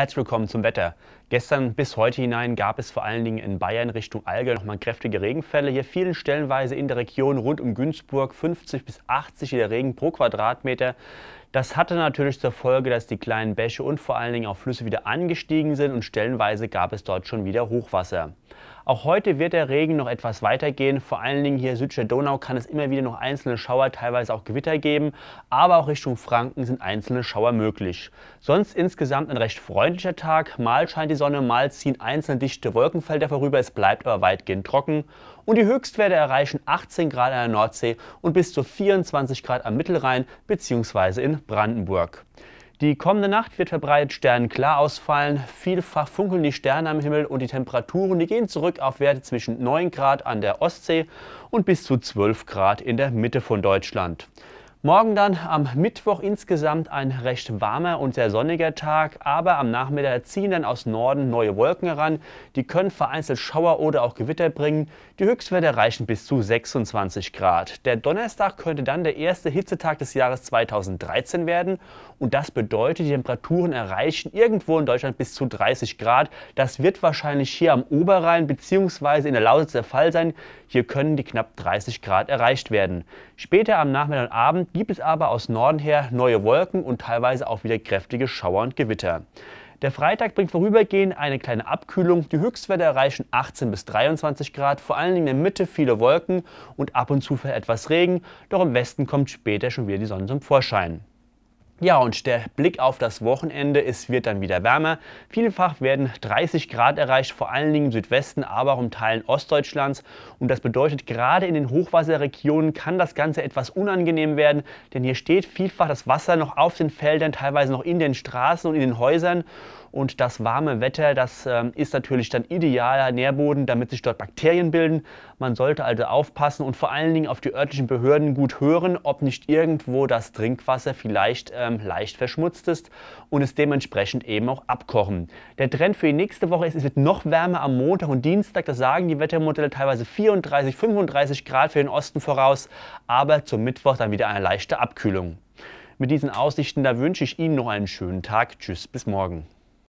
Herzlich willkommen zum Wetter. Gestern bis heute hinein gab es vor allen Dingen in Bayern Richtung Allgäu nochmal kräftige Regenfälle. Hier fielen stellenweise in der Region rund um Günzburg 50 bis 80 Liter Regen pro Quadratmeter. Das hatte natürlich zur Folge, dass die kleinen Bäche und vor allen Dingen auch Flüsse wieder angestiegen sind und stellenweise gab es dort schon wieder Hochwasser. Auch heute wird der Regen noch etwas weitergehen. Vor allen Dingen hier südlicher Donau kann es immer wieder noch einzelne Schauer, teilweise auch Gewitter geben. Aber auch Richtung Franken sind einzelne Schauer möglich. Sonst insgesamt ein recht freundlicher Tag. Mal scheint die Sonne, mal ziehen einzelne dichte Wolkenfelder vorüber. Es bleibt aber weitgehend trocken. Und die Höchstwerte erreichen 18 Grad an der Nordsee und bis zu 24 Grad am Mittelrhein bzw. in Brandenburg. Die kommende Nacht wird verbreitet sternenklar ausfallen. Vielfach funkeln die Sterne am Himmel und die Temperaturen die gehen zurück auf Werte zwischen 9 Grad an der Ostsee und bis zu 12 Grad in der Mitte von Deutschland. Morgen dann am Mittwoch insgesamt ein recht warmer und sehr sonniger Tag, aber am Nachmittag ziehen dann aus Norden neue Wolken heran. Die können vereinzelt Schauer oder auch Gewitter bringen. Die Höchstwerte erreichen bis zu 26 Grad. Der Donnerstag könnte dann der erste Hitzetag des Jahres 2013 werden und das bedeutet, die Temperaturen erreichen irgendwo in Deutschland bis zu 30 Grad. Das wird wahrscheinlich hier am Oberrhein bzw. in der Lausitz der Fall sein. Hier können die knapp 30 Grad erreicht werden. Später am Nachmittag und Abend gibt es aber aus Norden her neue Wolken und teilweise auch wieder kräftige Schauer und Gewitter. Der Freitag bringt vorübergehend eine kleine Abkühlung. Die Höchstwerte erreichen 18 bis 23 Grad, vor allen Dingen in der Mitte viele Wolken und ab und zu für etwas Regen. Doch im Westen kommt später schon wieder die Sonne zum Vorschein. Ja, und der Blick auf das Wochenende, es wird dann wieder wärmer. Vielfach werden 30 Grad erreicht, vor allen Dingen im Südwesten, aber auch im Teilen Ostdeutschlands. Und das bedeutet, gerade in den Hochwasserregionen kann das Ganze etwas unangenehm werden, denn hier steht vielfach das Wasser noch auf den Feldern, teilweise noch in den Straßen und in den Häusern. Und das warme Wetter, das äh, ist natürlich dann idealer Nährboden, damit sich dort Bakterien bilden. Man sollte also aufpassen und vor allen Dingen auf die örtlichen Behörden gut hören, ob nicht irgendwo das Trinkwasser vielleicht ähm, leicht verschmutzt ist und es dementsprechend eben auch abkochen. Der Trend für die nächste Woche ist, es wird noch wärmer am Montag und Dienstag. Das sagen die Wettermodelle teilweise 34, 35 Grad für den Osten voraus, aber zum Mittwoch dann wieder eine leichte Abkühlung. Mit diesen Aussichten, da wünsche ich Ihnen noch einen schönen Tag. Tschüss, bis morgen.